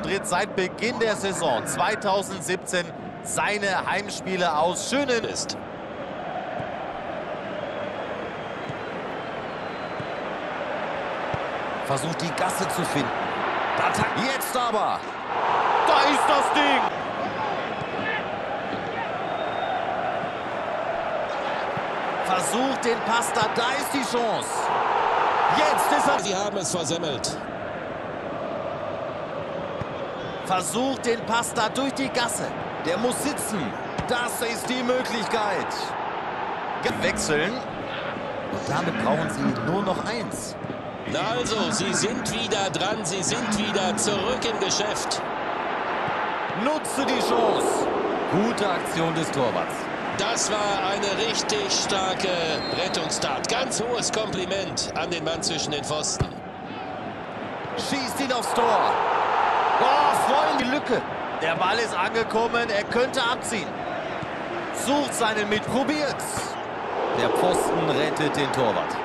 verliert seit Beginn der Saison 2017 seine Heimspiele aus. Schönen ist. Versucht die Gasse zu finden. Jetzt aber. Da ist das Ding. Versucht den Pass da. Da ist die Chance. Jetzt ist er. Sie haben es versemmelt. Versucht den Pass da durch die Gasse. Der muss sitzen. Das ist die Möglichkeit. Wechseln. Und damit brauchen sie nur noch eins. Also, sie sind wieder dran. Sie sind wieder zurück im Geschäft. Nutze die Chance. Gute Aktion des Torwarts. Das war eine richtig starke Rettungstat. Ganz hohes Kompliment an den Mann zwischen den Pfosten. Schießt ihn aufs Tor. Oh, Freund, die Lücke. Der Ball ist angekommen, er könnte abziehen. Sucht seinen mit, probiert's. Der Pfosten rettet den Torwart.